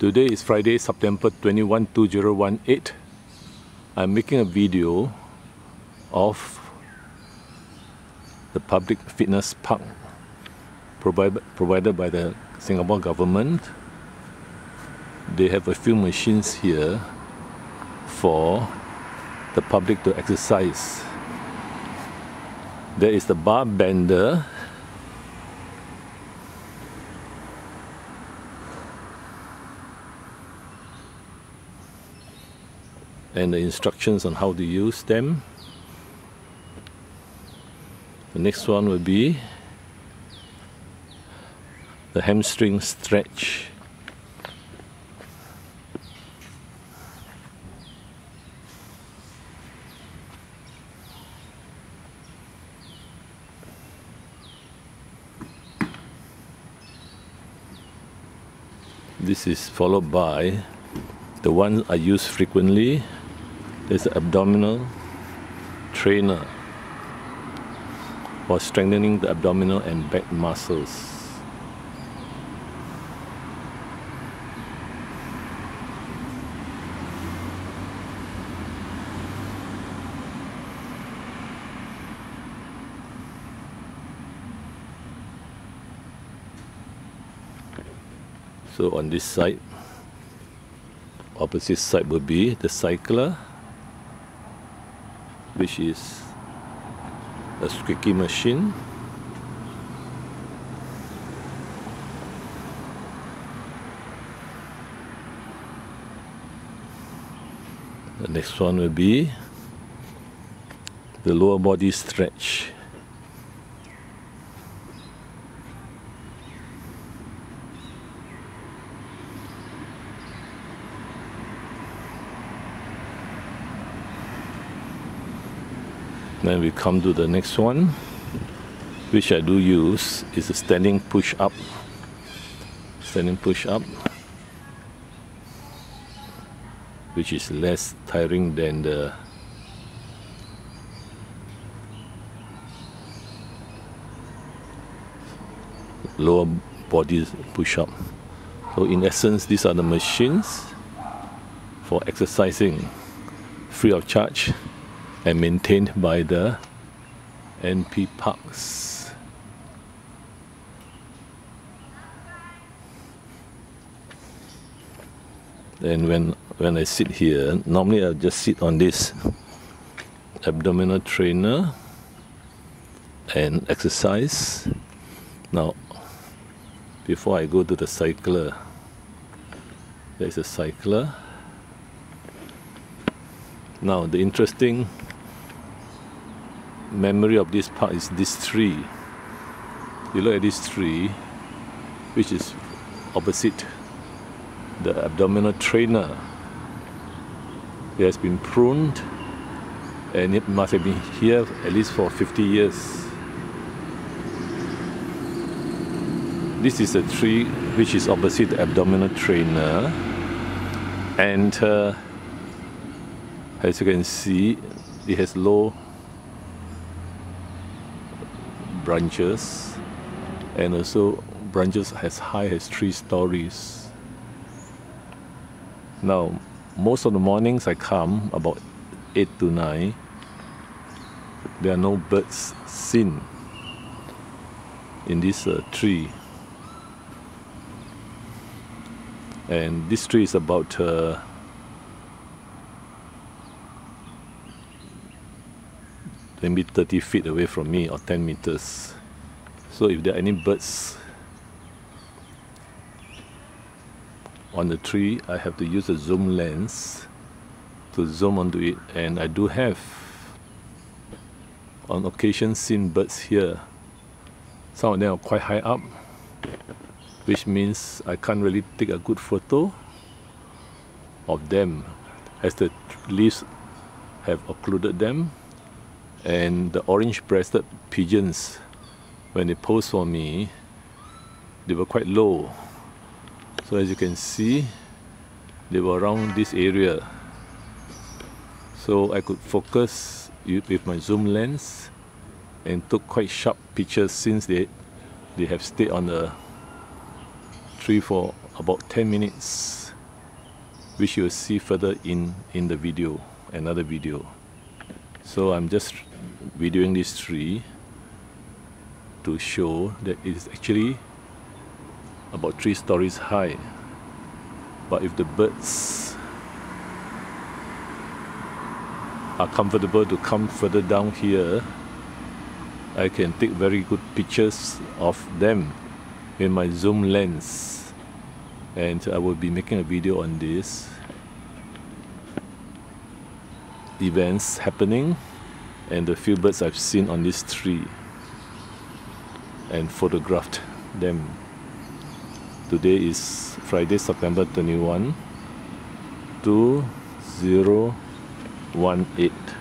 Today is Friday, September 21, 2018. I'm making a video of the public fitness park provided, by the Singapore government. They have a few machines here for the public to exercise. There is the bar bender and the instructions on how to use them. The next one will be the hamstring stretch. This is followed by the one I use frequently is the abdominal trainer for strengthening the abdominal and back muscles. So on this side, opposite side will be the cycler, which is a squeaky machine. The next one will be the lower body stretch. Then we come to the next one, which I do use, is a standing push up. Standing push up, which is less tiring than the lower body push up. So, in essence, these are the machines for exercising free of charge and maintained by the NP Parks. And when when I sit here, normally I just sit on this abdominal trainer and exercise. Now, before I go to the cycler, there's a cycler. Now, the interesting memory of this part is this tree. You look at this tree, which is opposite the abdominal trainer. It has been pruned and it must have been here at least for 50 years. This is a tree which is opposite the abdominal trainer and uh, as you can see it has low branches and also branches as high as three stories. Now, most of the mornings I come about 8 to 9, there are no birds seen in this uh, tree. And this tree is about uh, maybe 30 feet away from me or 10 meters. So if there are any birds on the tree, I have to use a zoom lens to zoom onto it and I do have on occasion seen birds here. Some of them are quite high up, which means I can't really take a good photo of them as the leaves have occluded them and the orange-breasted pigeons, when they posed for me, they were quite low. So as you can see, they were around this area. So I could focus with my zoom lens and took quite sharp pictures since they, they have stayed on the tree for about 10 minutes. which you'll see further in in the video another video so I'm just videoing this tree to show that it is actually about three stories high. But if the birds are comfortable to come further down here I can take very good pictures of them with my zoom lens. And I will be making a video on this events happening and the few birds I've seen on this tree and photographed them. Today is Friday, September 21, 2018.